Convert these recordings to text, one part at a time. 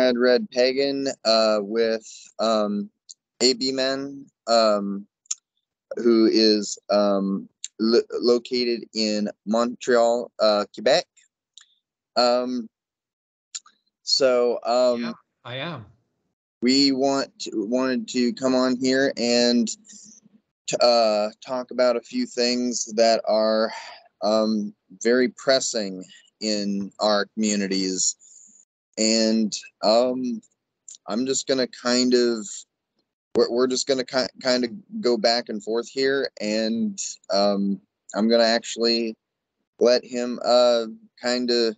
Red Pagan uh, with um, AB Men, um, who is um, lo- located in Montreal, uh, Quebec. Um, so um, Yeah, I am. we want to, wanted to come on here and t- uh, talk about a few things that are um, very pressing in our communities, and um, I'm just gonna kind of we're, we're just gonna ki- kind of go back and forth here, and um, I'm gonna actually let him uh, kind of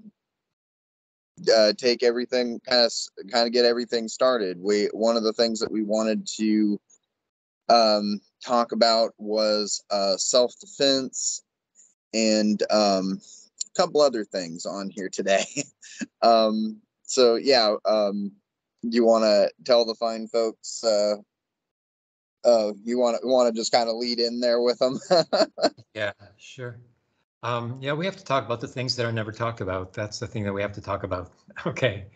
uh, take everything kind of kind of get everything started. We one of the things that we wanted to um, talk about was uh, self defense and um, a couple other things on here today. um, so yeah, um, you want to tell the fine folks? Uh, uh, you want to want to just kind of lead in there with them? Yeah, sure. Um, yeah, we have to talk about the things that are never talked about. That's the thing that we have to talk about. Okay.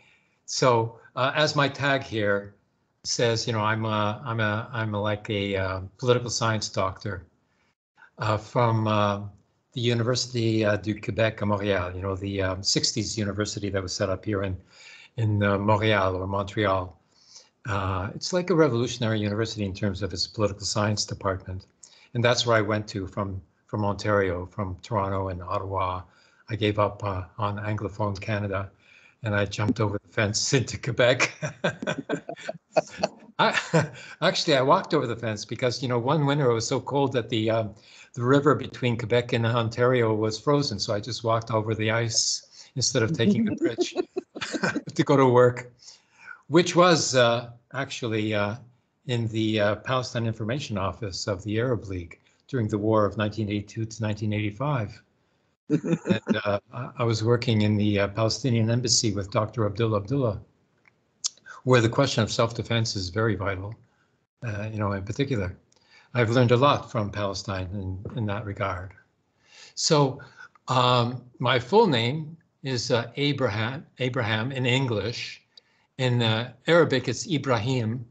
So uh, as my tag here says, you know, I'm a, I'm a, I'm a, like a uh, political science doctor uh, from uh, the University uh, du Québec à Montréal, you know, the um, 60s university that was set up here in, in uh, Montreal or Montreal. Uh, it's like a revolutionary university in terms of its political science department. And that's where I went to from from Ontario, from Toronto and Ottawa. I gave up uh, on Anglophone Canada and I jumped over the fence into Quebec. I, actually, I walked over the fence because, you know, one winter it was so cold that the, um, the river between Quebec and Ontario was frozen. So I just walked over the ice instead of taking the bridge to go to work, which was uh, actually uh, in the uh, Palestine Information Office of the Arab League during the war of 1982 to 1985. and uh, I- was working in the uh, Palestinian embassy with Dr. Abdullah Abdullah, where the question of self-defense is very vital, uh, you know, in particular. I've learned a lot from Palestine in, in that regard. So um, my full name is uh, Abraham, Abraham in English. In uh, Arabic, it's Ibrahim.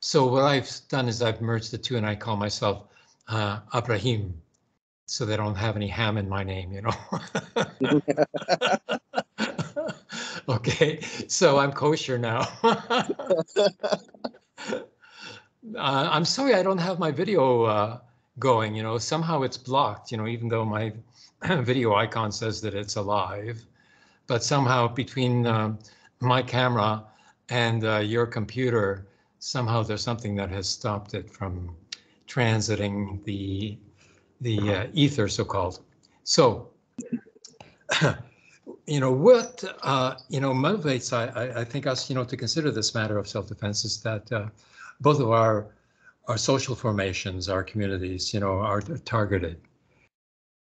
So what I've done is I've merged the two and I call myself uh, Abrahim, so they don't have any ham in my name, you know. okay, so I'm kosher now. uh, I'm sorry I don't have my video uh, going. You know, somehow it's blocked. You know, even though my video icon says that it's alive, but somehow between um my camera and uh, your computer, somehow there's something that has stopped it from transiting the the uh, ether, so-called. So, you know, what uh, you know motivates I, I, I think us, you know, to consider this matter of self-defense is that uh, both of our our social formations, our communities, you know, are targeted.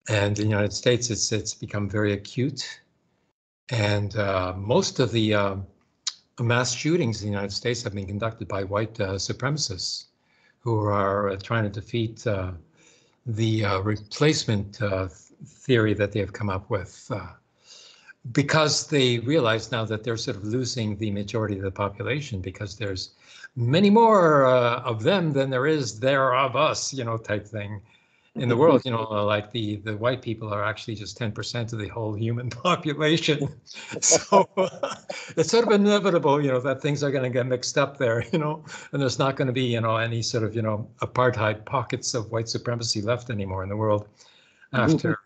And in the United States, it's it's become very acute, and uh, most of the uh, mass shootings in the United States have been conducted by white uh, supremacists who are uh, trying to defeat uh, the uh, replacement theory that they have come up with because they realize now that they're sort of losing the majority of the population because there's many more uh, of them than there is there of us, you know, type thing in the world. You know, like the the white people are actually just 10% of the whole human population. so it's sort of inevitable, you know, that things are going to get mixed up there, you know, and there's not going to be, you know, any sort of, you know, apartheid pockets of white supremacy left anymore in the world after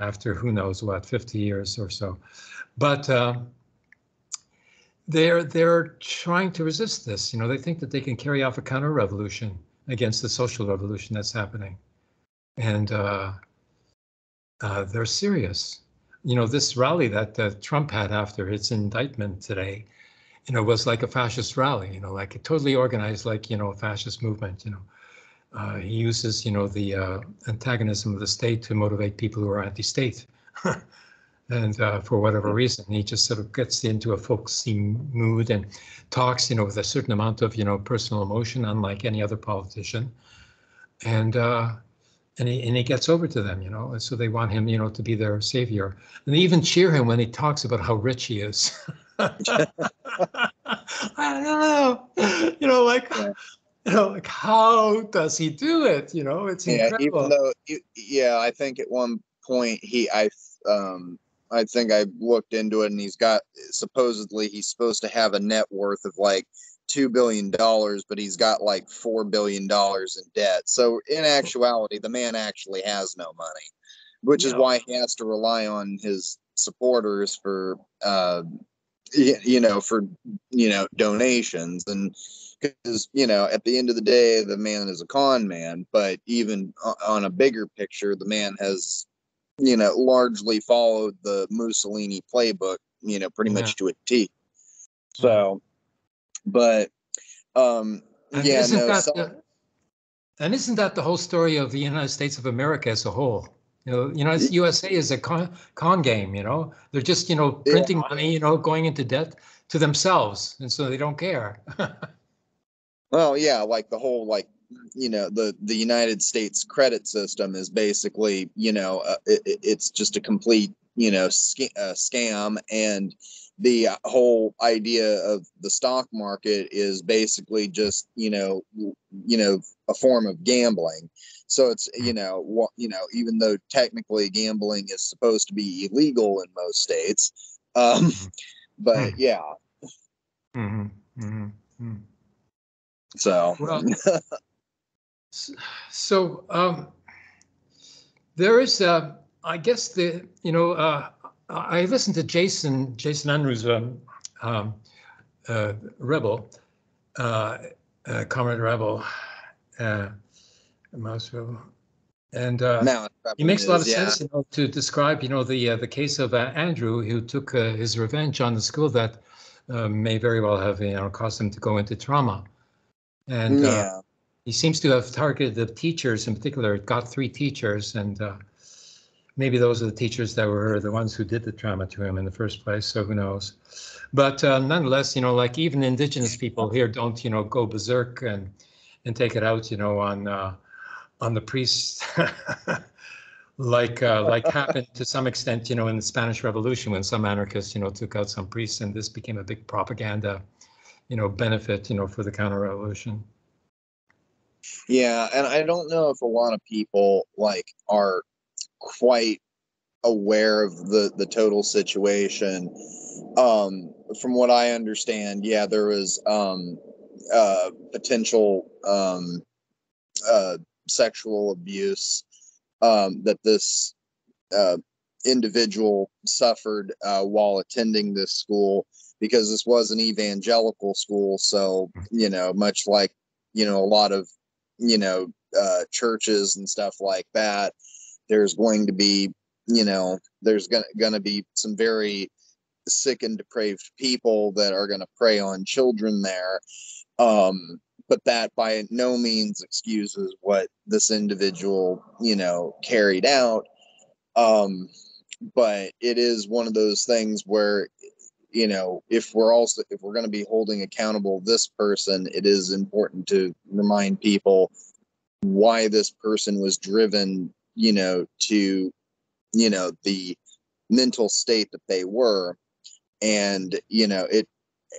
after who knows what 50 years or so. But uh, they're they're trying to resist this. You know, they think that they can carry off a counter revolution against the social revolution that's happening, and uh, uh, they're serious. You know, this rally that uh, Trump had after his indictment today, you know, was like a fascist rally. You know, like a totally organized, like you know, a fascist movement. You know, uh, he uses you know the uh, antagonism of the state to motivate people who are anti-state. and uh, for whatever reason, he just sort of gets into a folksy mood and talks, you know, with a certain amount of, you know, personal emotion, unlike any other politician. And uh, and he and he gets over to them, you know, and so they want him, you know, to be their savior. And they even cheer him when he talks about how rich he is. I don't know. You know, like Yeah. you know, like how does he do it? You know, it's Yeah, incredible. even though, yeah, I think at one point he, I, um, I think I looked into it and he's got supposedly he's supposed to have a net worth of like two billion dollars, but he's got like four billion dollars in debt. So in actuality, the man actually has no money, which is why he has to rely on his supporters for, uh, you know, for you know donations and because you know at the end of the day the man is a con man but even on a bigger picture the man has you know largely followed the mussolini playbook you know pretty much to a t so but um And yeah isn't no that so, the, and isn't that the whole story of the United States of America as a whole? You know, United USA is a con, con game. You know, they're just you know Yeah. printing money. You know, going into debt to themselves, and so they don't care. well yeah like the whole like you know the the united states credit system is basically you know uh, it, it- it's just a complete you know sca- uh, scam. And the whole idea of the stock market is basically just you know you know a form of gambling. So it's you know what you know even though technically gambling is supposed to be illegal in most states um but Hmm. yeah. Mhm, mhm, mhm. so. Well, So um, there is, uh, I guess the you know uh, I listened to Jason Jason Andrews, um, um, uh, Rebel, uh, uh, Comrade Rebel, uh, Mouse Rebel, and uh, it makes a lot of yeah. sense, you know, to describe, you know, the uh, the case of uh, Andrew who took uh, his revenge on the school that uh, may very well have, you know, caused him to go into trauma, and uh, yeah he seems to have targeted the teachers in particular. Got three teachers, and uh, maybe those are the teachers that were the ones who did the trauma to him in the first place. So who knows? But uh, nonetheless, you know, like even indigenous people here don't, you know, go berserk and and take it out, you know, on uh, on the priests, like uh, like happened to some extent, you know, in the Spanish Revolution when some anarchists, you know, took out some priests, and this became a big propaganda, you know, benefit, you know, for the counter-revolution. Yeah, and I don't know if a lot of people like are quite aware of the the total situation. Um, from what I understand, yeah, there was um, uh, potential um, uh, sexual abuse um, that this uh, individual suffered uh, while attending this school because this was an evangelical school. So you know, much like you know a lot of you know uh, churches and stuff like that, there's going to be you know there's gonna be some very sick and depraved people that are gonna prey on children there. Um, but that by no means excuses what this individual you know carried out. Um, but it is one of those things where you know if we're also if we're going to be holding accountable this person it is important to remind people why this person was driven you know to you know the mental state that they were. And you know it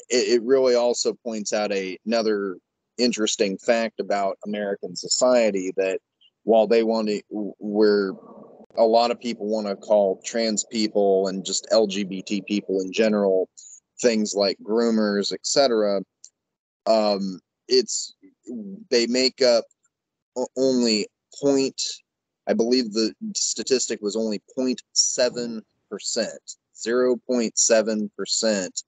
it, really also points out a, another interesting fact about american society that while they want to we're a lot of people want to call trans people and just lgbt people in general things like groomers etc um it's they make up only point i believe the statistic was only 0.7 percent 0.7 percent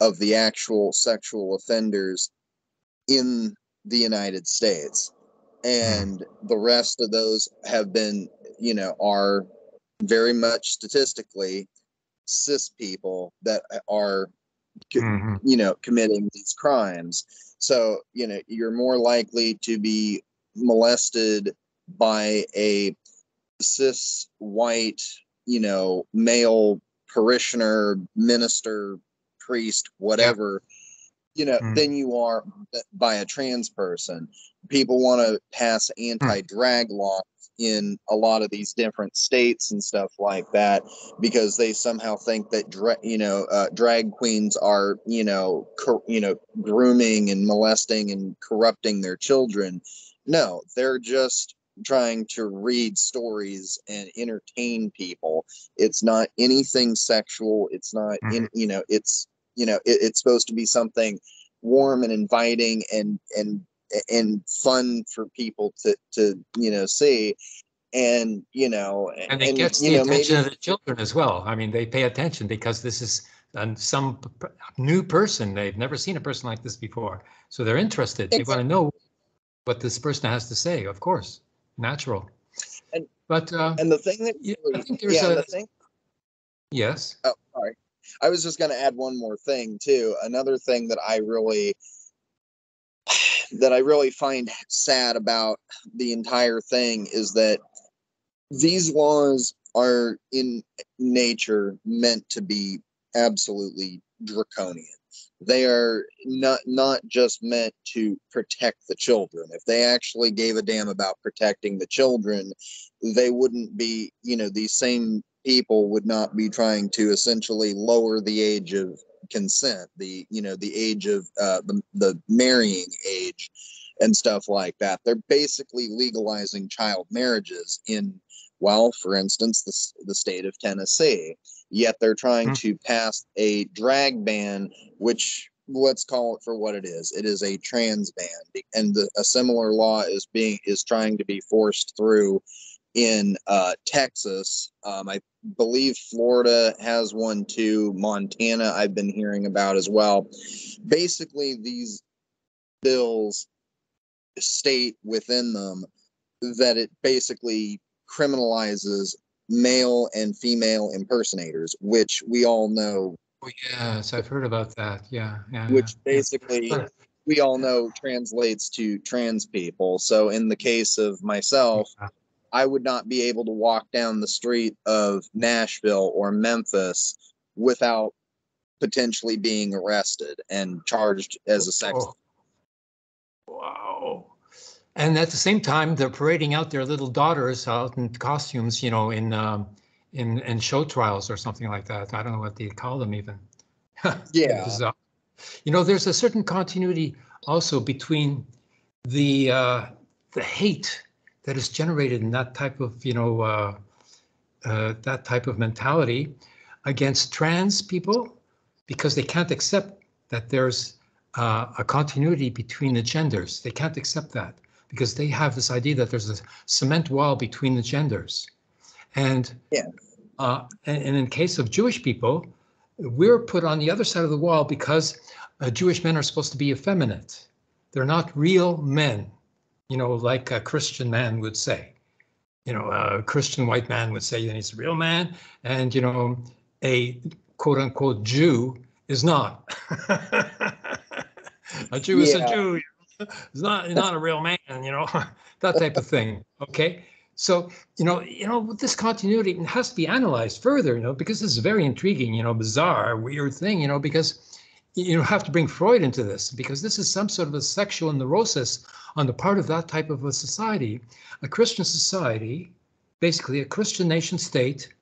of the actual sexual offenders in the united states. And the rest of those have been you know are very much statistically cis people that are Mhm. you know committing these crimes so you know you're more likely to be molested by a cis white you know male parishioner minister priest whatever you know, Mm. than you are by a trans person. People want to pass anti-drag laws in a lot of these different states and stuff like that because they somehow think that dra- you know uh, drag queens are you know cor- you know grooming and molesting and corrupting their children. No, they're just trying to read stories and entertain people. It's not anything sexual. It's not in you know it's you know it, it's supposed to be something warm and inviting and and and fun for people to to you know see and you know And it gets you the know attention maybe of the children as well. I mean, they pay attention because this is um, some new person. They've never seen a person like this before. So they're interested. They want to know what this person has to say, of course. Natural. And- But uh, and the thing that yeah, I think there's yeah, a the thing yes. Oh, sorry. I was just going to add one more thing too. Another thing that I really that I really find sad about the entire thing is that these laws are in nature meant to be absolutely draconian. They are not not just meant to protect the children. If they actually gave a damn about protecting the children, they wouldn't be, you know, these same people would not be trying to essentially lower the age of consent, the you know the age of uh, the the marrying age, and stuff like that. They're basically legalizing child marriages in, well, for instance, the the state of Tennessee. Yet they're trying Hmm. to pass a drag ban, which let's call it for what it is. It is a trans ban, and the, a similar law is being is trying to be forced through in uh, Texas. Um, I believe Florida has one too. Montana, I've been hearing about as well. Basically, these bills state within them that it basically criminalizes male and female impersonators, which we all know, Oh, yes, I've heard about that. Yeah, yeah. which yeah. basically we all know translates to trans people. So in the case of myself, I would not be able to walk down the street of Nashville or Memphis without potentially being arrested and charged as a sex. Oh. Wow. And at the same time, they're parading out their little daughters out in costumes, you know, in um, in in show trials or something like that. I don't know what they call them even. Yeah. Bizarre. You know, there's a certain continuity also between the uh, the hate that is generated in that type of, you know, uh, uh, that type of mentality against trans people because they can't accept that there's uh, a continuity between the genders. They can't accept that because they have this idea that there's a cement wall between the genders. And Yeah. uh, and, and in case of Jewish people, we're put on the other side of the wall because uh, Jewish men are supposed to be effeminate. They're not real men, you know, like a Christian man would say. You know, a Christian white man would say that he's a real man, and you know, a quote unquote Jew is not. a Jew is a Jew. He's not not a real man, you know, that type of thing. Okay. So, you know, you know, this continuity has to be analyzed further, you know, because this is very intriguing, you know, bizarre, weird thing, you know, because you have to bring Freud into this because this is some sort of a sexual neurosis on the part of that type of a society, a Christian society, basically a Christian nation state.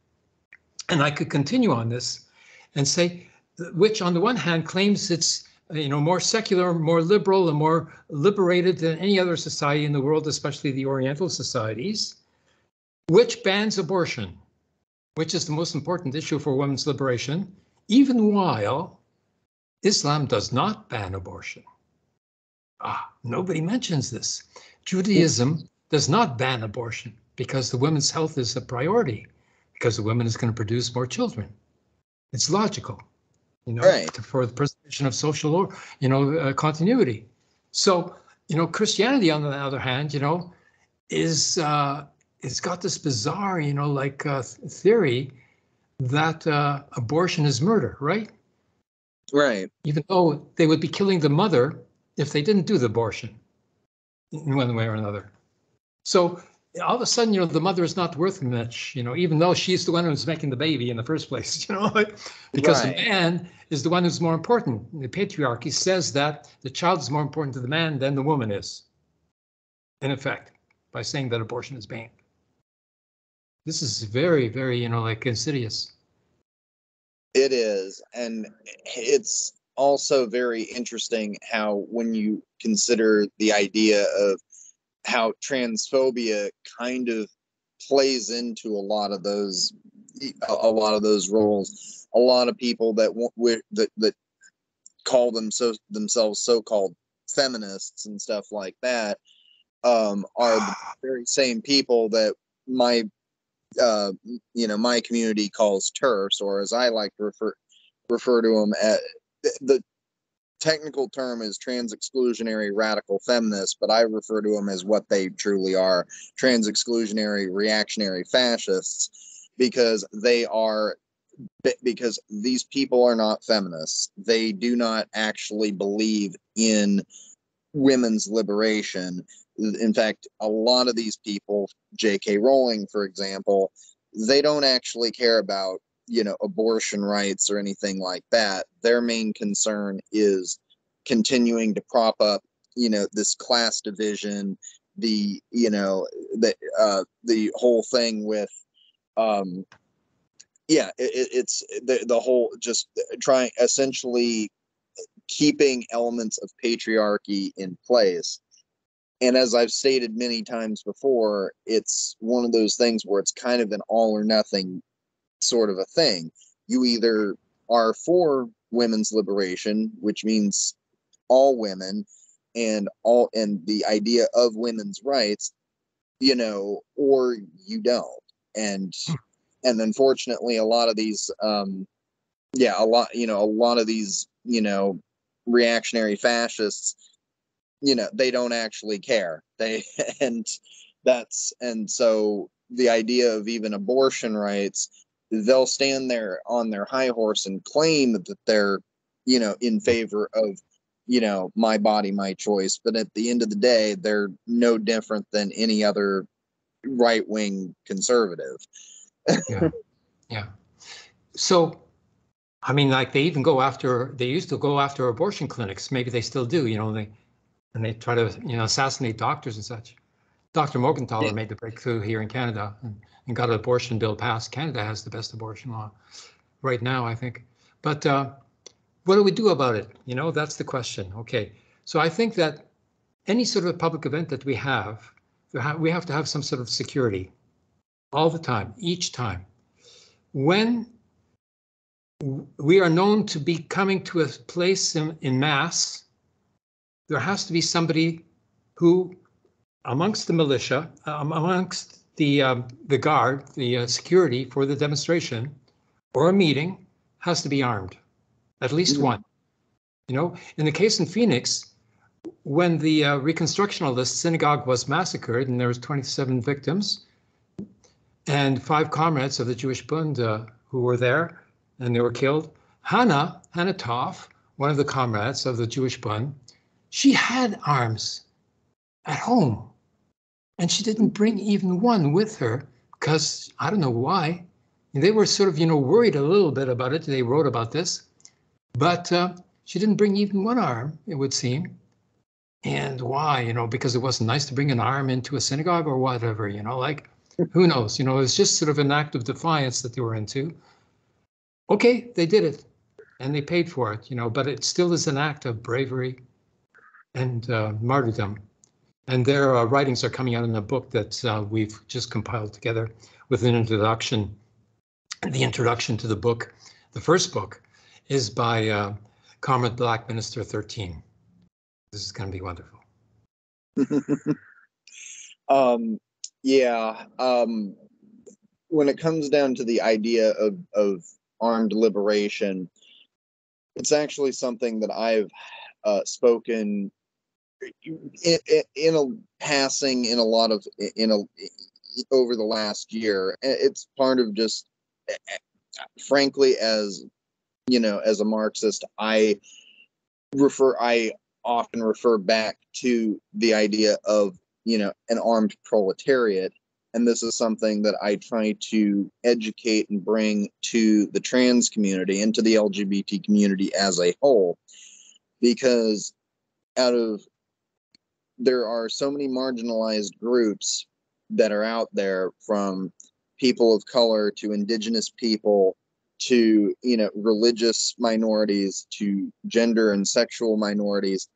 And I could continue on this and say, which on the one hand claims it's you know more secular, more liberal, and more liberated than any other society in the world, especially the Oriental societies, which bans abortion, which is the most important issue for women's liberation, even while Islam does not ban abortion. Ah, nobody mentions this. Judaism does not ban abortion because the woman's health is a priority, because the woman is going to produce more children. It's logical, you know, Right. to- for the preservation of social, or, you know, uh, continuity. So, you know, Christianity, on the other hand, you know, is uh, it's got this bizarre, you know, like uh, theory that uh, abortion is murder, right? Right. even though they would be killing the mother if they didn't do the abortion in one way or another. So, all of a sudden, you know, the mother is not worth much, you know, even though she's the one who's making the baby in the first place, you know, because right. the man is the one who's more important. The patriarchy says that the child is more important to the man than the woman is, in effect, by saying that abortion is banned. This is very, very, you know, like insidious. It is. And it's also very interesting how, when you consider the idea of how transphobia kind of plays into a lot of those a lot of those roles a lot of people that that that call them so themselves so-called feminists and stuff like that um, are the very same people that my uh, you know my community calls TERFs, or as I like to refer refer to them at the technical term is trans exclusionary radical feminists, but I refer to them as what they truly are trans exclusionary reactionary fascists because they are because these people are not feminists. They do not actually believe in women's liberation. In fact, a lot of these people, J.K. Rowling, for example, they don't actually care about you know abortion rights or anything like that their main concern is continuing to prop up you know this class division the you know the uh the whole thing with um yeah it, it's the the whole just trying essentially keeping elements of patriarchy in place and as i've stated many times before it's one of those things where it's kind of an all or nothing sort of a thing. You either are for women's liberation, which means all women and all and the idea of women's rights, you know, or you don't. And hmm. and unfortunately a lot of these um yeah, a lot, you know, a lot of these, you know, reactionary fascists, you know, they don't actually care. They and that's and so the idea of even abortion rights they'll stand there on their high horse and claim that they're you know in favor of you know my body my choice. But at the end of the day they're no different than any other right wing conservative. Yeah. Yeah. So i mean like they even go after they used to go after abortion clinics. Maybe they still do you know they and they try to you know assassinate doctors and such dr morgentaler yeah. made the breakthrough here in canada and and got an abortion bill passed. Canada has the best abortion law right now, I think. But uh, what do we do about it? You know, that's the question. Okay, so I think that any sort of public event that we have, we have to have some sort of security all the time, each time. When we are known to be coming to a place in, in mass, there has to be somebody who, amongst the militia, um, amongst the um, the guard, the uh, security for the demonstration or a meeting has to be armed, at least mm-hmm. one. You know, in the case in Phoenix, when the uh, reconstruction of the synagogue was massacred and there was 27 victims and five comrades of the Jewish Bund uh, who were there and they were killed, Hannah, Hannah Toff, one of the comrades of the Jewish Bund, she had arms at home and she didn't bring even one with her because I don't know why. They were sort of, you know, worried a little bit about it. They wrote about this, but uh, she didn't bring even one arm, it would seem. And why? You know, because it wasn't nice to bring an arm into a synagogue or whatever. You know, like who knows? You know, it's just sort of an act of defiance that they were into. Okay, they did it, and they paid for it. You know, but it still is an act of bravery and uh, martyrdom. And their uh, writings are coming out in a book that uh, we've just compiled together with an introduction. The introduction to the book, the first book, is by uh, Comrade Black Minister 13. This is going to be wonderful. um, yeah. Um, when it comes down to the idea of, of armed liberation, it's actually something that I've uh, spoken in, in a passing in a lot of in a over the last year it's part of just frankly as you know as a marxist i refer i often refer back to the idea of you know an armed proletariat. And this is something that I try to educate and bring to the trans community and to the LGBT community as a whole, because out of there are so many marginalized groups that are out there from people of color to indigenous people to you know religious minorities to gender and sexual minorities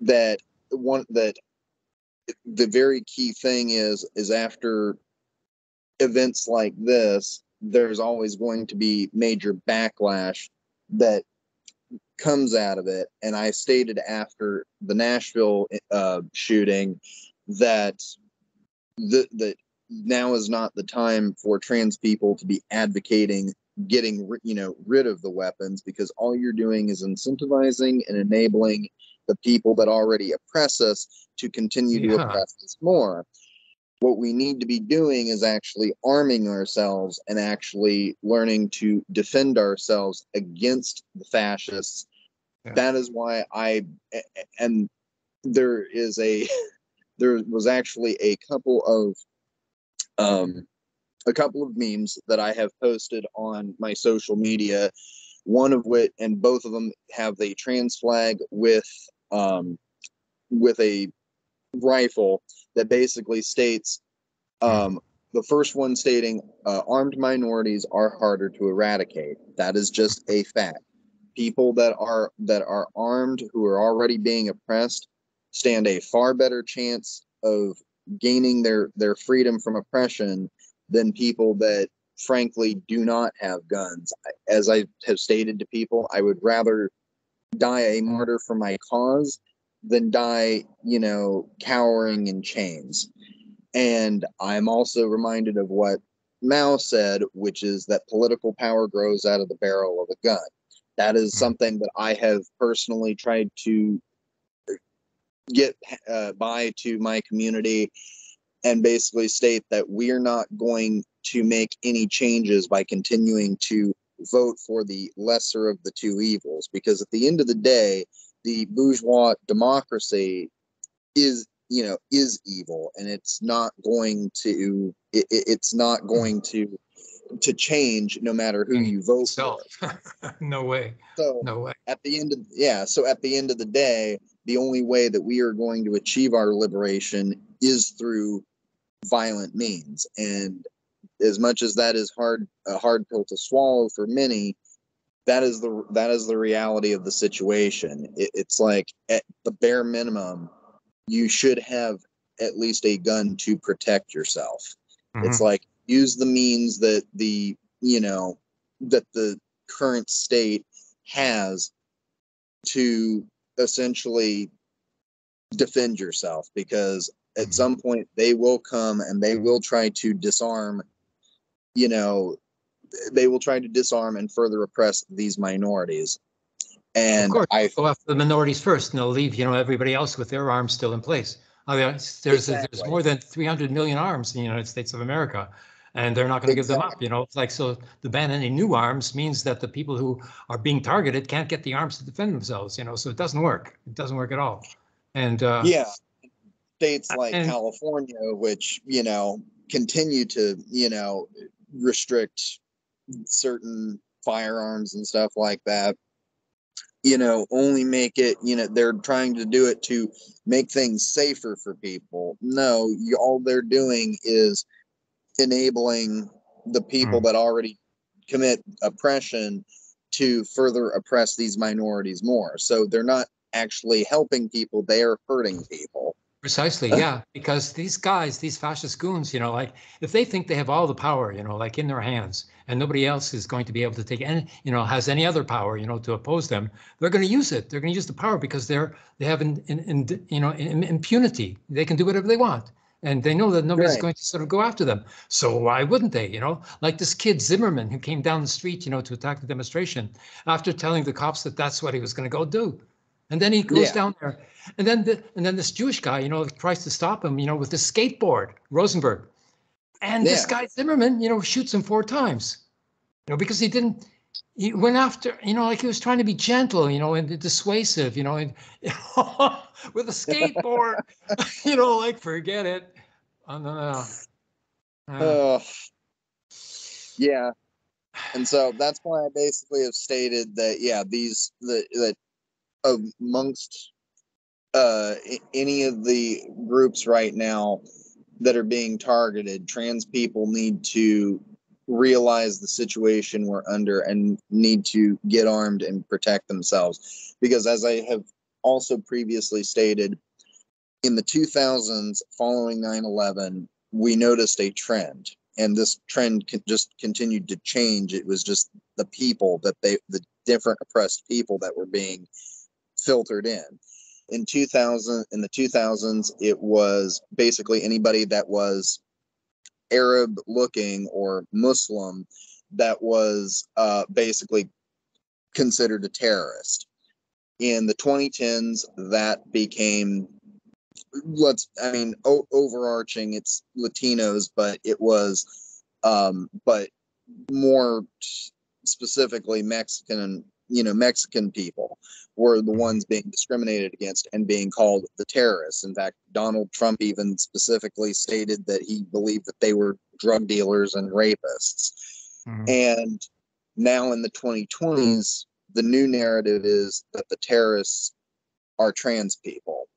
that one that the very key thing is is after events like this there's always going to be major backlash that comes out of it. And i stated after the nashville uh, shooting that the, that now is not the time for trans people to be advocating getting you know rid of the weapons because all you're doing is incentivizing and enabling the people that already oppress us to continue to oppress us more what we need to be doing is actually arming ourselves and actually learning to defend ourselves against the fascists Yeah. that is why I and there is a there was actually a couple of um a couple of memes that I have posted on my social media. One of which, and both of them have the trans flag with um, with a rifle that basically states um, the first one stating uh, armed minorities are harder to eradicate. That is just a fact. People that are that are armed who are already being oppressed stand a far better chance of gaining their their freedom from oppression than people that frankly do not have guns. As I have stated to people, I would rather die a martyr for my cause than die, you know, cowering in chains. And I'm also reminded of what Mao said, which is that political power grows out of the barrel of a gun. That is something that I have personally tried to get uh, by to my community and basically state that we are not going to make any changes by continuing to vote for the lesser of the two evils because at the end of the day the bourgeois democracy is you know is evil and it's not going to it, it- it's not going to to change no matter who mm-hmm. you vote for no way. so No way. at the end of yeah so at the end of the day the only way that we are going to achieve our liberation is through violent means and as much as that is hard a hard pill to swallow for many that is the that is the reality of the situation it, it's like at the bare minimum you should have at least a gun to protect yourself it's Mhm. like use the means that the you know that the current state has to essentially defend yourself because at Mhm. some some point they will come and they will try to disarm you know they will try to disarm and further oppress these minorities and of course, i go after the minorities first, and they'll leave, you know, everybody else with their arms still in place. I mean, there's there's more than 300 million arms in the United States of America, and they're not going to give them up. You know, it's like so the ban any new arms means that the people who are being targeted can't get the arms to defend themselves. You know, so it doesn't work. It doesn't work at all. And uh, yeah states like and- california which you know continue to you know restrict certain firearms and stuff like that you know only make it you know they're trying to do it to make things safer for people. No you, all they're doing is enabling the people Mm. that already commit oppression to further oppress these minorities more. So they're not actually helping people they are hurting people Precisely, uh. yeah, because these guys, these fascist goons, you know, like if they think they have all the power, you know, like in their hands, and nobody else is going to be able to take any, you know, has any other power, you know, to oppose them, they're going to use it. They're going to use the power because they're they have in, in, in you know in, impunity. They can do whatever they want, and they know that nobody's Right. going to sort of go after them. So why wouldn't they? You know, like this kid Zimmerman who came down the street, you know, to attack the demonstration after telling the cops that that's what he was going to go do. And then he goes Yeah. down there, and then the, and then this Jewish guy, you know, tries to stop him, you know, with the skateboard, Rosenberg, and this guy Zimmerman, you know, shoots him four times, you know, because he didn't. He went after, you know, like he was trying to be gentle, you know, and dissuasive, you know, and with a skateboard, you know, like forget it. Oh, no, no, no. Uh, Ugh. yeah. And so that's why I basically have stated that, yeah, these, that, that amongst uh, any of the groups right now that are being targeted, trans people need to realize the situation we're under and need to get armed and protect themselves. Because as I have also previously stated, in the 2000s following 9 11, we noticed a trend. And this trend just continued to change. It was just the people that they, the different oppressed people that were being filtered in. In 2000, in the 2000s, it was basically anybody that was Arab looking or Muslim that was uh, basically considered a terrorist. In the 2010s, that became let's I mean o- overarching it's Latinos, but it was um but more specifically Mexican and you know Mexican people were the ones being discriminated against and being called the terrorists. In fact, Donald Trump even specifically stated that he believed that they were drug dealers and rapists. mhm. And now in the 2020s, the new narrative is that the terrorists are trans people.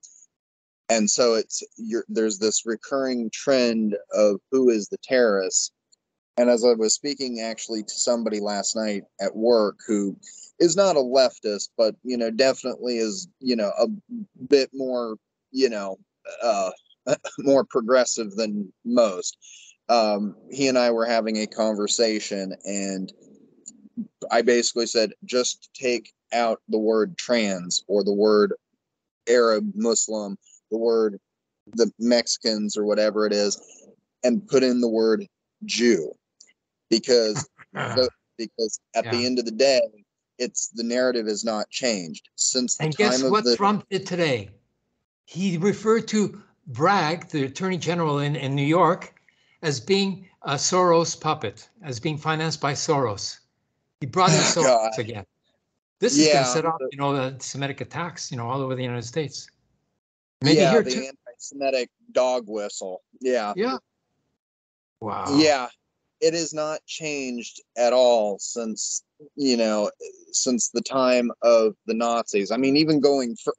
And so it's you're, there's this recurring trend of who is the terrorist. And as I was speaking actually to somebody last night at work who is not a leftist, but you know, definitely is, you know, a bit more, you know, uh, more progressive than most. Um, he and I were having a conversation and I basically said, just take out the word trans or the word Arab, Muslim, the word the Mexicans or whatever it is, and put in the word Jew. Because because at the end of the day, it's the narrative has not changed since the And time guess of what the Trump did today? He referred to Bragg, the attorney general in, in New York, as being a Soros puppet, as being financed by Soros. He brought in Soros God. again. This is going to set off, the- you know, the Semitic attacks, you know, all over the United States. Maybe yeah, here the too. anti-Semitic dog whistle. Yeah, Yeah. Wow. yeah, it has not changed at all since you know since the time of the Nazis. I mean, even going for,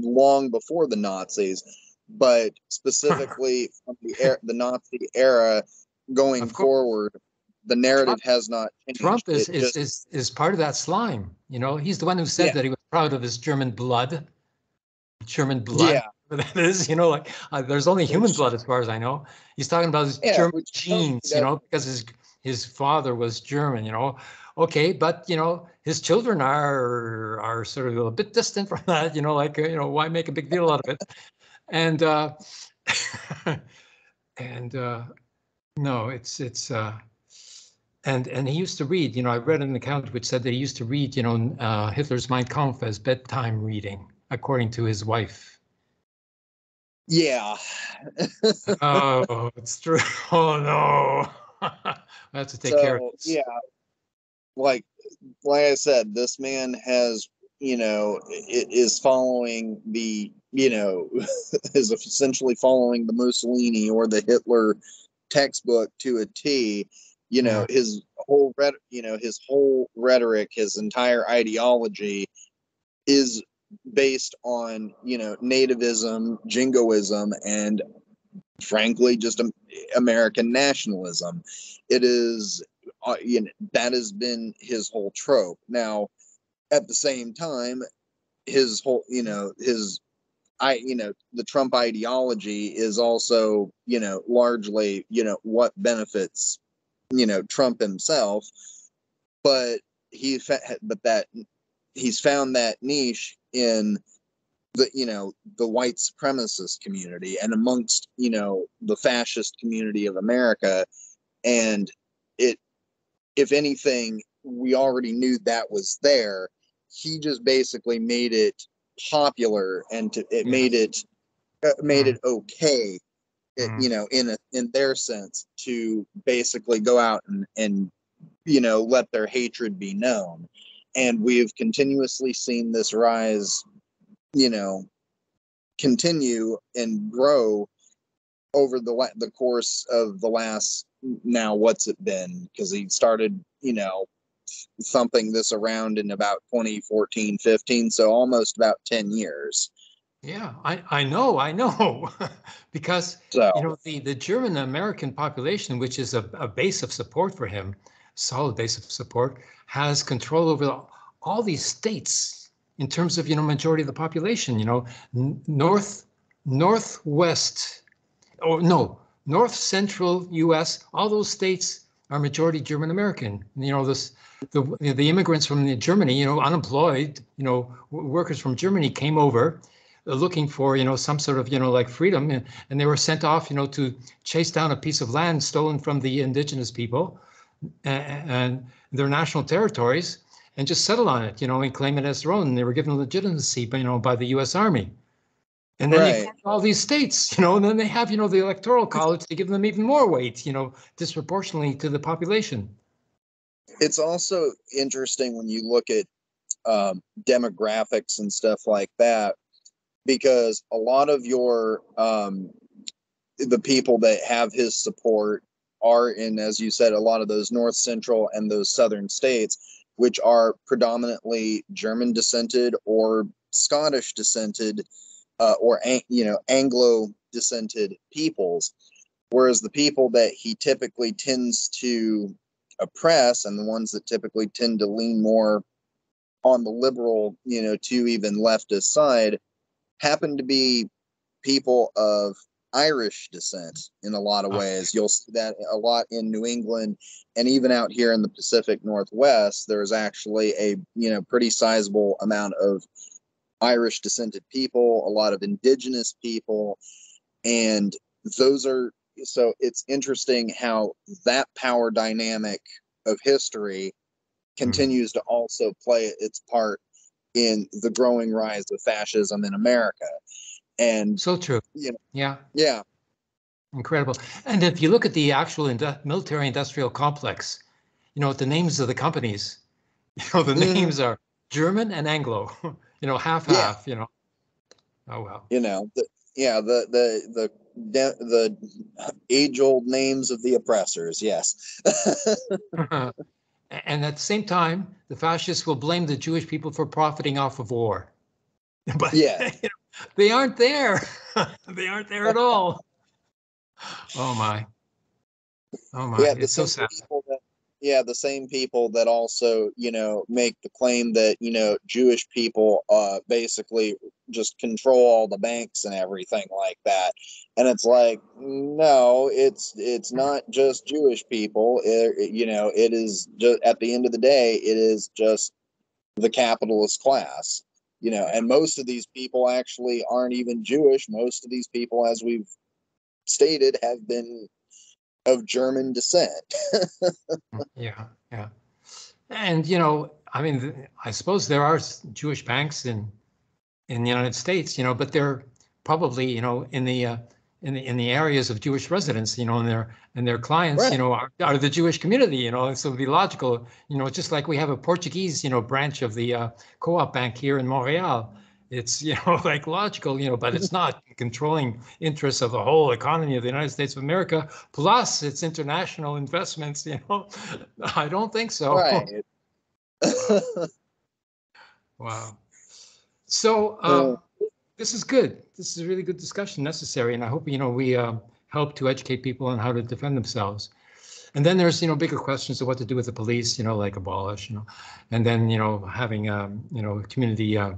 long before the Nazis, but specifically from the er- the Nazi era going forward, the narrative has not changed. Trump is, is, just- is, is part of that slime. You know, he's the one who said Yeah. that he was proud of his German blood. German blood. yeah, That is, you know, like uh, there's only human Which- blood as far as I know. He's talking about his Yeah, German which tells you genes, you know, because his his father was German, you know. Okay, but you know, his children are are sort of a bit distant from that, you know, like you know, why make a big deal out of it? And uh and uh no, it's it's uh and and he used to read, you know, I read an account which said that he used to read, you know, uh, Hitler's Mein Kampf as bedtime reading, according to his wife. yeah. oh, it's true. Oh no. I have to take care of so this. yeah like like i said this man has you know it is following the you know is essentially following the mussolini or the hitler textbook to a t you know his whole red you know his whole rhetoric his entire ideology is based on you know nativism jingoism and frankly just american nationalism. It is uh, you know that has been his whole trope. Now at the same time his whole you know his i you know the trump ideology is also you know largely you know what benefits you know trump himself. But he but that he's found that niche in the you know the white supremacist community and amongst you know the fascist community of america and it if anything we already knew that was there he just basically made it popular and to, it Yeah. made it uh, made Mm. it okay Mm. you know in a in their sense to basically go out and and you know let their hatred be known and we've continuously seen this rise you know continue and grow over the la- the course of the last now what's it been? Because he started you know thumping this around in about 2014 15 so almost about 10 years. Yeah, I, I know, I know. because, so you know, the, the German American population, which is a, a base of support for him, solid base of support, has control over all these states in terms of, you know, majority of the population, you know, north, northwest, or no, north central US, all those states are majority German American. You know, this, the, the immigrants from Germany, you know, unemployed, you know, workers from Germany came over uh, looking for you know some sort of you know like freedom and, they were sent off you know to chase down a piece of land stolen from the indigenous people and, and their national territories and just settle on it you know and claim it as their own. And they were given legitimacy you know by the US Army. And then they Right. form all these states you know and then they have you know the electoral college to give them even more weight you know disproportionately to the population. It's also interesting when you look at um, demographics and stuff like that because a lot of your um, the people that have his support are in as you said a lot of those north central and those southern states which are predominantly german descented or scottish descented uh, or you know anglo descented peoples. Whereas the people that he typically tends to oppress and the ones that typically tend to lean more on the liberal, you know, to even leftist side happen to be people of Irish descent in a lot of ah. ways. You'll see that a lot in New England and even out here in the Pacific Northwest, there's actually a, you know, pretty sizable amount of Irish descended people, a lot of indigenous people, and those are so it's interesting how that power dynamic of history hmm. continues to also play its part in the growing rise of fascism in America. And so true You know. yeah yeah, Incredible. And if you look at the actual indu- military industrial complex, you know, the names of the companies, you know, the Mhm. names are German and Anglo, you know, half Yeah. half, you know. Oh, well. you know, the, yeah, the the the the age old names of the oppressors. Yes. and at the same time, the fascists will blame the Jewish people for profiting off of war. But Yeah. you know, they aren't there. they aren't there at all. Oh, my. Oh, my. yeah, the it's so same sad. people that yeah, the same people that also, you know, make the claim that, you know, Jewish people uh basically just control all the banks and everything like that. And it's like, no, it's it's not just Jewish people. It- you know, it is just at the end of the day, it is just the capitalist class. You know, and most of these people actually aren't even Jewish. Most of these people, as we've stated, have been of German descent. Yeah, yeah. And you know, I mean, I suppose there are Jewish banks in in the United States, you know, but they're probably, you know, in the uh, in the in the areas of Jewish residents, you know, and their and their clients, Right. you know, are, are the Jewish community, you know, so it'd be logical, you know, just like we have a Portuguese, you know, branch of the uh, co-op bank here in Montreal. It's you know like logical, you know, but it's not controlling interests of the whole economy of the United States of America. Plus, it's international investments. You know, I don't think so. right. Wow. So um, this is good. This is a really good discussion, necessary, and I hope you know we um, help to educate people on how to defend themselves. And then there's you know bigger questions of what to do with the police, you know, like abolish, you know, and then you know having um, you know community uh,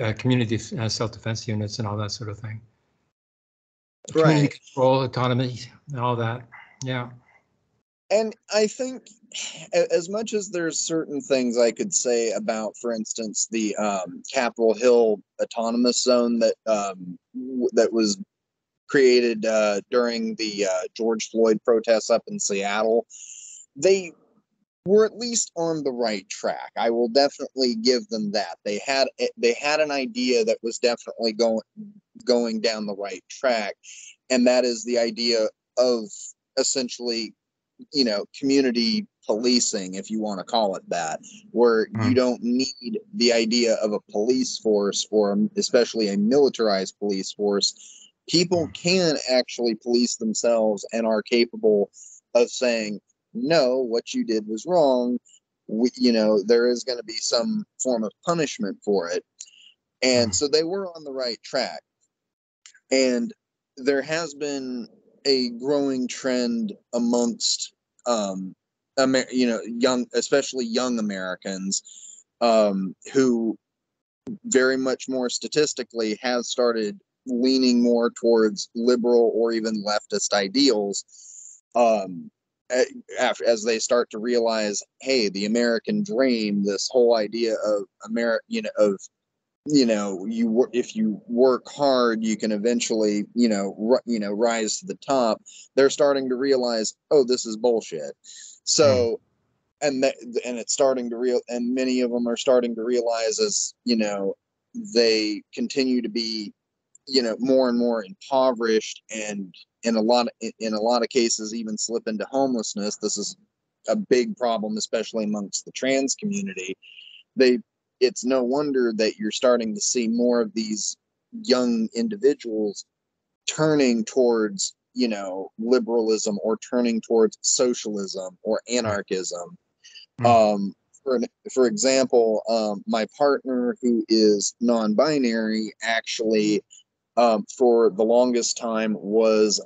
uh, community uh, self-defense units and all that sort of thing. Community Right. control, autonomy, and all that. Yeah. And I think as much as there's certain things I could say about, for instance, the um, Capitol Hill Autonomous Zone that um, w- that was created uh, during the uh, George Floyd protests up in Seattle, they were at least on the right track. I will definitely give them that. They had they had an idea that was definitely going going down the right track, and that is the idea of essentially you know community policing if you want to call it that where you Hmm. don't need the idea of a police force or especially a militarized police force people can actually police themselves and are capable of saying, no, what you did was wrong. We, you know, there is going to be some form of punishment for it. And so they were on the right track. And there has been a growing trend amongst, um, Amer- you know, young, especially young Americans, um, who very much more statistically have started leaning more towards liberal or even leftist ideals um, after, as they start to realize, hey, the American dream, this whole idea of America, you know, of you know, you if you work hard, you can eventually, you know, you know, rise to the top. They're starting to realize, oh, this is bullshit. Mm. So, and that, and it's starting to real, and many of them are starting to realize as you know, they continue to be, you know, more and more impoverished, and in a lot of, in a lot of cases, even slip into homelessness. This is a big problem, especially amongst the trans community. They it's no wonder that you're starting to see more of these young individuals turning towards you know liberalism or turning towards socialism or anarchism. Mm. um for, an, for example um, my partner who is non-binary actually um, for the longest time was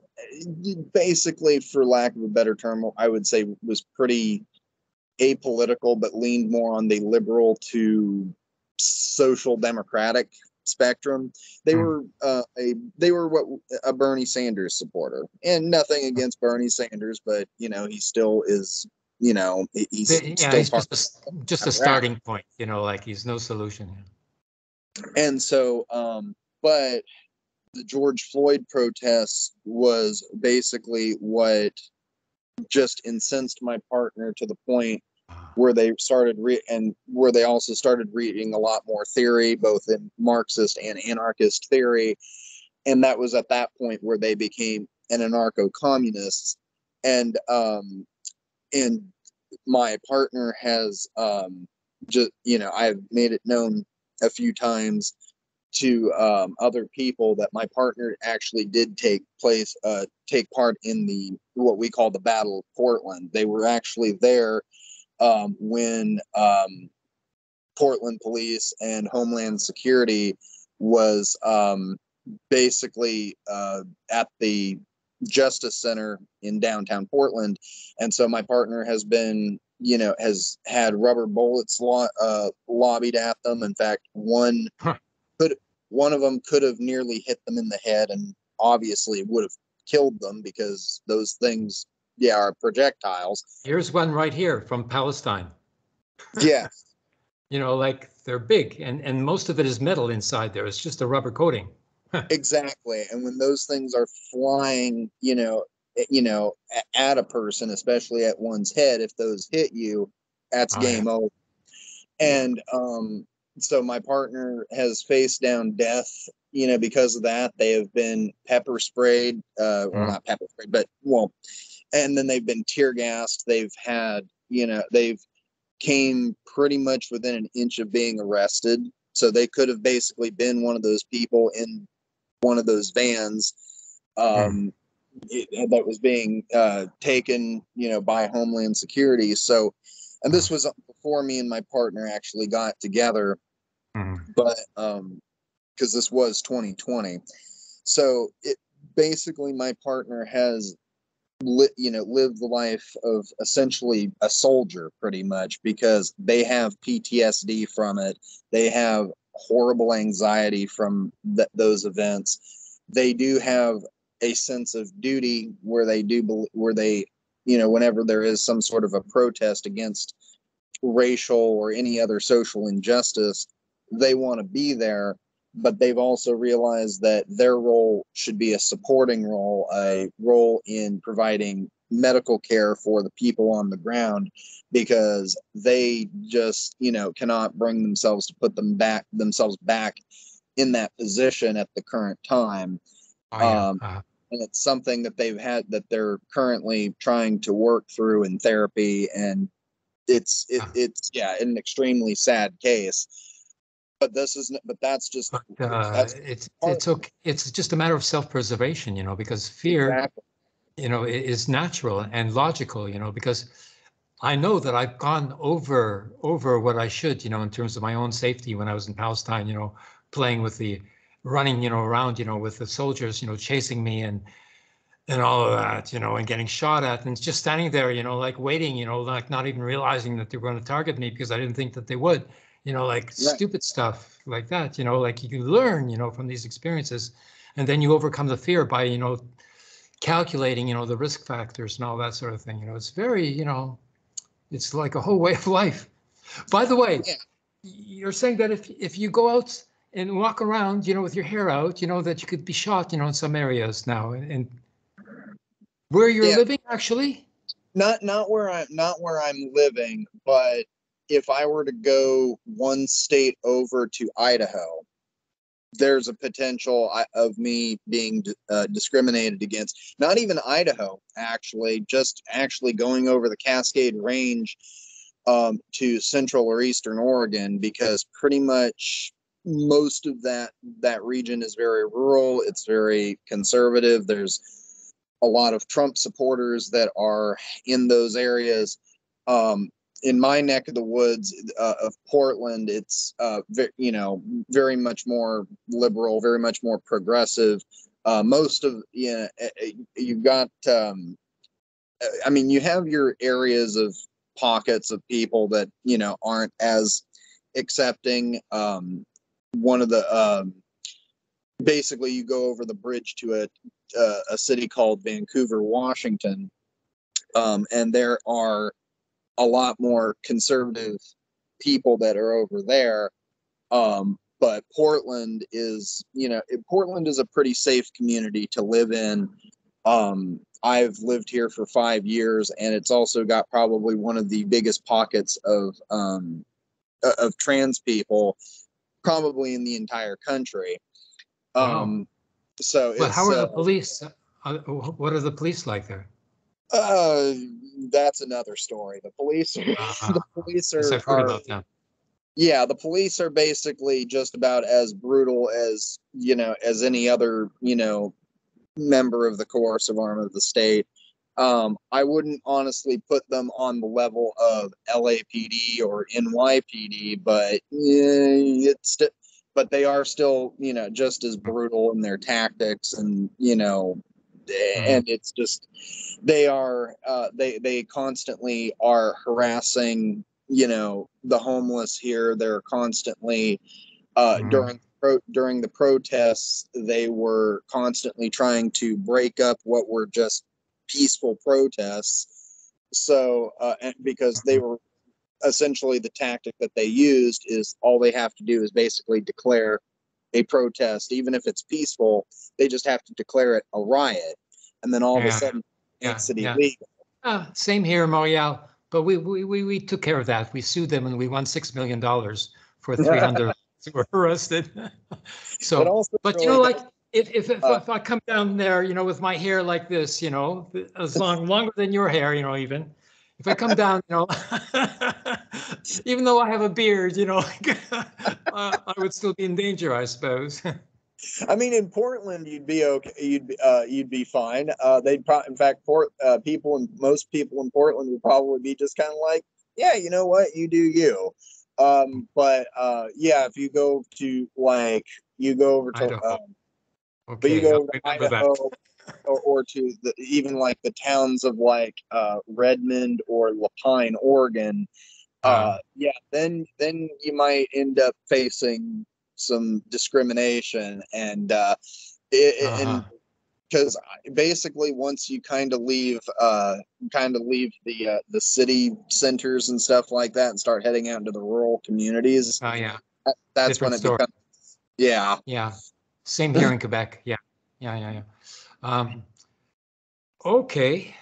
basically for lack of a better term i would say was pretty apolitical but leaned more on the liberal to social democratic spectrum they Hmm. were uh, a they were what a bernie sanders supporter and nothing against bernie sanders but you know he still is you know he's The- Yeah, still he's just, a- just a starting point, you know, like he's no solution. and so um but the george floyd protests was basically what just incensed my partner to the point where they started re- and where they also started reading a lot more theory both in marxist and anarchist theory. And that was at that point where they became an anarcho-communists. And um and my partner has um just you know i've made it known a few times to um, other people that my partner actually did take place uh, take part in the what we call the battle of portland. They were actually there um, when um, portland police and homeland security was um, basically uh, at the justice center in downtown portland. And so my partner has been you know has had rubber bullets lo- uh, lobbied at them. In fact one Huh. One of them could have nearly hit them in the head and obviously would have killed them because those things yeah are projectiles Here's one right here from Palestine. yeah You know, like they're big and, and most of it is metal inside there. It's just a rubber coating. exactly and when those things are flying you know eh, you know at a person especially at one's head if those hit you that's Oh, yeah. game over and um so my partner has faced down death you know because of that. They have been pepper sprayed uh well Mm. not pepper sprayed but well and then they've been tear gassed. They've had you know they've came pretty much within an inch of being arrested. So they could have basically been one of those people in one of those vans um it- that was being uh taken you know by homeland security. So and this was before me and my partner actually got together Mhm. but um because this was 2020 so it basically my partner has you know lived the life of essentially a soldier pretty much because they have PTSD from it. They have horrible anxiety from th- those events. They do have a sense of duty where they do where they you know whenever there is some sort of a protest against racial or any other social injustice they want to be there but they've also realized that their role should be a supporting role a role in providing medical care for the people on the ground because they just you know cannot bring themselves to put them back themselves back in that position at the current time Oh, yeah. Um, Uh, and it's something that they've had that they're currently trying to work through in therapy and it's it, Ah. it's yeah an extremely sad case but this is, but that's just. But uh, that's it's it's okay. It's just a matter of self-preservation, you know, because fear, exactly- you know, is natural and logical, you know, because I know that I've gone over over what I should, you know, in terms of my own safety when I was in Palestine, you know, playing with the running, you know, around, you know, with the soldiers, you know, chasing me and and all of that, you know, and getting shot at and just standing there, you know, like waiting, you know, like not even realizing that they were going to target me because I didn't think that they would, you know, like stupid stuff like that, you know, like you learn, you know, from these experiences and then you overcome the fear by, you know, calculating, you know, the risk factors and all that sort of thing. You know, it's very, you know, it's like a whole way of life. By the way, Yeah. you're saying that if if you go out and walk around, you know, with your hair out, you know, that you could be shot, you know, in some areas now. And, and where you're Yeah. living, actually, Not, not where I'm, not where I'm living, but if I were to go one state over to Idaho, there's a potential of me being uh, discriminated against. Not even Idaho, actually, just actually going over the Cascade Range um, to central or eastern Oregon, because pretty much most of that that region is very rural. It's very conservative. There's a lot of Trump supporters that are in those areas. Um, in my neck of the woods uh, of Portland, it's uh, ve- you know very much more liberal, very much more progressive. Uh, most of you know, eh, eh, you've got. Um, eh, I mean, you have your areas of pockets of people that you know aren't as accepting. Um, one of the um, basically you go over the bridge to a uh, a city called Vancouver, Washington, um, and there are a lot more conservative people that are over there. Um, but Portland is, you know, Portland is a pretty safe community to live in. Um, I've lived here for five years, and it's also got probably one of the biggest pockets of um, of trans people, probably in the entire country. Wow. Um, so, but how are the uh, police? Uh, what are the police like there? Uh, that's another story. The police, are, Uh, the police are, I've heard are- about them. yeah, the police are basically just about as brutal as you know as any other you know member of the coercive arm of the state. Um, I wouldn't honestly put them on the level of LAPD or NYPD, but yeah, it's st- but they are still you know just as brutal in their tactics and you know and it's just they are uh, they they constantly are harassing you know the homeless here. They're constantly uh, Mhm. during pro- during the protests they were constantly trying to break up what were just peaceful protests. So uh, and because they were essentially the tactic that they used is all they have to do is basically declare a protest even if it's peaceful they just have to declare it a riot and then all of a sudden Yeah, makes it yeah. illegal Uh, same here, Montreal. But we, we, we, we took care of that. We sued them and we won $6 million for 300 who were arrested. so, but also but you know, like if, if, if, Uh, if I come down there, you know, with my hair like this, you know, as long, longer than your hair, you know, even if I come down, you know, even though I have a beard, you know, uh, I would still be in danger, I suppose. I mean, in Portland, you'd be okay. You'd be, uh, you'd be fine. Uh, they'd probably, in fact, port uh, people and most people in Portland would probably be just kind of like, yeah, you know what, you do you. Um, but uh, yeah, if you go to like, you go over to, um, but you go I'll over to. Idaho, or, or to the, even like the towns of like uh, Redmond or La Pine, Oregon. Uh, Um, yeah, then then you might end up facing some discrimination and uh, it, Uh-huh. and because basically once you kind of leave uh kind of leave the uh, the city centers and stuff like that and start heading out into the rural communities Oh, yeah. that- that's when it story. becomes yeah Yeah, same here in Quebec. Yeah, yeah, yeah, yeah. Um, okay,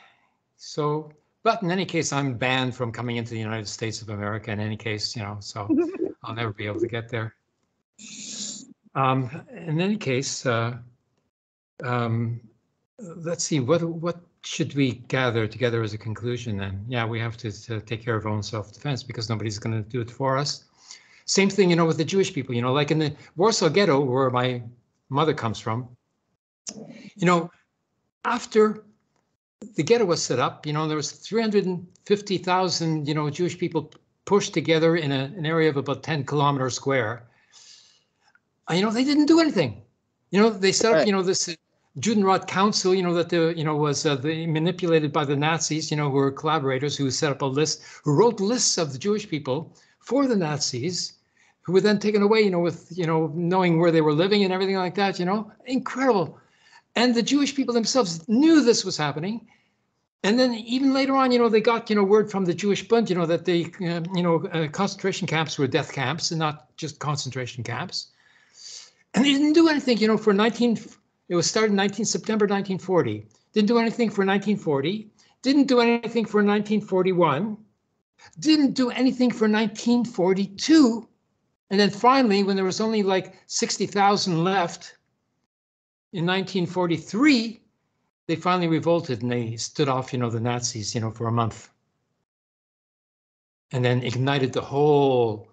so, but in any case, I'm banned from coming into the United States of America in any case, you know, so I'll never be able to get there. Um, in any case, uh, um, let's see, what, what should we gather together as a conclusion then? Yeah, we have to, to take care of our own self-defense because nobody's going to do it for us. Same thing, you know, with the Jewish people, you know, like in the Warsaw Ghetto, where my mother comes from, you know, after the ghetto was set up, you know, there was 350,000, you know, Jewish people pushed together in a, an area of about 10 kilometers square. Uh, you know, they didn't do anything. You know, they set up, Right. you know, this uh, Judenrat Council, you know, that the, you know, was uh, the, manipulated by the Nazis, you know, who were collaborators who set up a list, who wrote lists of the Jewish people for the Nazis, who were then taken away, you know, with, you know, knowing where they were living and everything like that, you know, incredible. And the Jewish people themselves knew this was happening. And then even later on, you know, they got, you know, word from the Jewish Bund, you know, that the, uh, you know, uh, concentration camps were death camps and not just concentration camps. And they didn't do anything, you know, for 19, it was started in 19 September 1940. Didn't do anything for 1940. Didn't do anything for 1941. Didn't do anything for 1942. And then finally, when there was only like 60,000 left in 1943, they finally revolted and they stood off, you know, the Nazis, you know, for a month. And then ignited the whole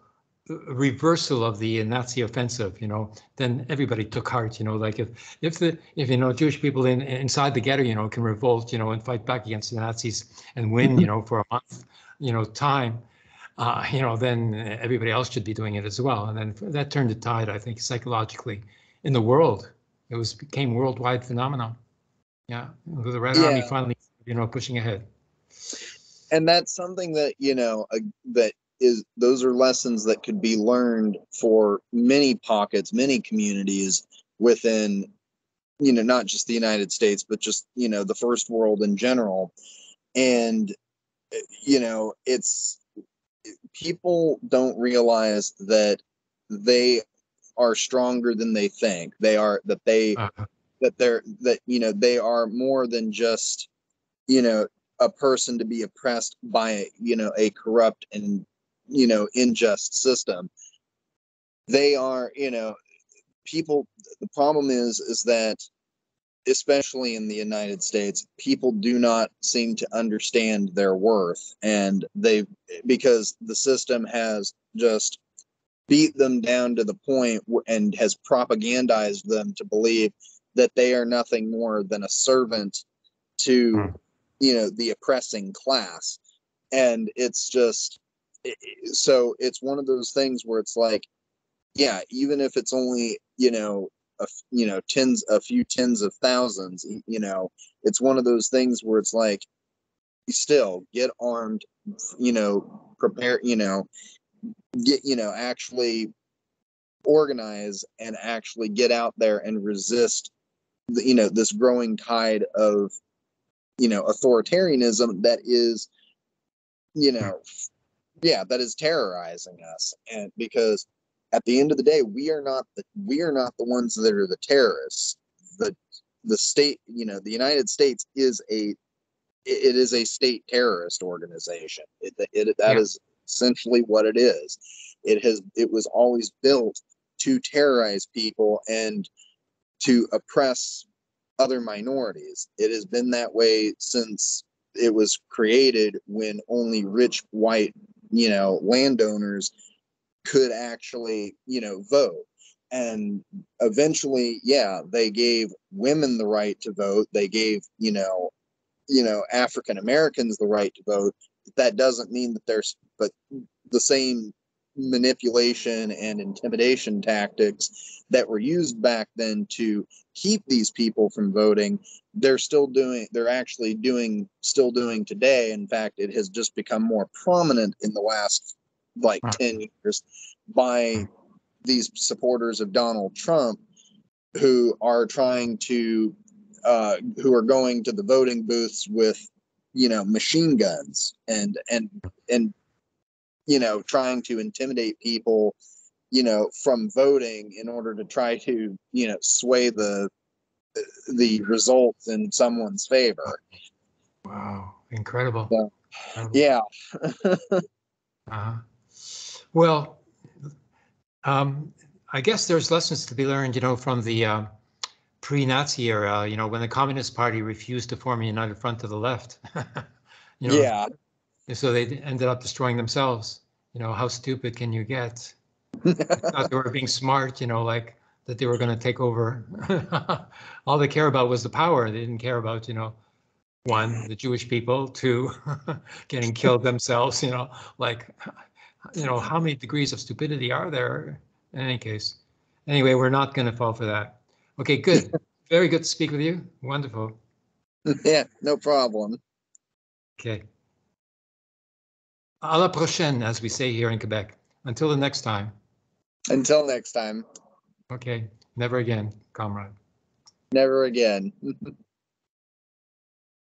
uh, reversal of the Nazi offensive, you know, then everybody took heart, you know, like if if the if you know Jewish people in inside the ghetto, you know, can revolt, you know, and fight back against the Nazis and win, you know, for a month, you know, time, uh, you know, then everybody else should be doing it as well. And then that turned the tide, I think, psychologically in the world. It was became worldwide phenomenon. Yeah, the Red Army finally, you know, pushing ahead. and that's something that you know uh, that is those are lessons that could be learned for many pockets many communities within you know not just the united states but just you know the first world in general and uh, you know it's people don't realize that they are stronger than they think. They are that they Uh, that they're that you know they are more than just you know a person to be oppressed by you know a corrupt and you know unjust system. They are you know people the problem is is that especially in the united states people do not seem to understand their worth. And they because the system has just beat them down to the point and has propagandized them to believe that they are nothing more than a servant to Hmm. you know the oppressing class and it's just so it's one of those things where it's like yeah even if it's only you know a you know tens a few tens of thousands you know it's one of those things where it's like still get armed you know prepare you know get you know actually organize and actually get out there and resist the, you know this growing tide of you know authoritarianism that is you know yeah that is terrorizing us. And because at the end of the day we are not the we are not the ones that are the terrorists. The the state you know the united states is a it is a state terrorist organization. It, it that Yeah. is essentially what it is. It has it was always built to terrorize people and to oppress other minorities. It has been that way since it was created when only rich white you know landowners could actually you know vote. And eventually yeah they gave women the right to vote. They gave you know you know african americans the right to vote that doesn't mean that there's but the same manipulation and intimidation tactics that were used back then to keep these people from voting they're still doing they're actually doing still doing today in fact it has just become more prominent in the last like Wow. 10 years by these supporters of Donald Trump who are trying to uh who are going to the voting booths with you know machine guns and and and you know trying to intimidate people you know from voting in order to try to you know sway the the results in someone's favor Wow, incredible. Yeah. Incredible. yeah Uh-huh. Well, um, I guess there's lessons to be learned, you know, from the uh, pre-Nazi era, you know, when the Communist Party refused to form a united front to the left. you know, yeah So they ended up destroying themselves. You know, how stupid can you get? thought they were being smart, you know, like that they were going to take over. All they care about was the power. They didn't care about, you know, one, the Jewish people, two, getting killed themselves, you know, like, you know, how many degrees of stupidity are there in any case? Anyway, we're not going to fall for that. Okay, good. Very good to speak with you. Wonderful. Yeah, no problem. Okay. À la prochaine, as we say here in Quebec. Until the next time. Until next time, Okay, never again, comrade. never again.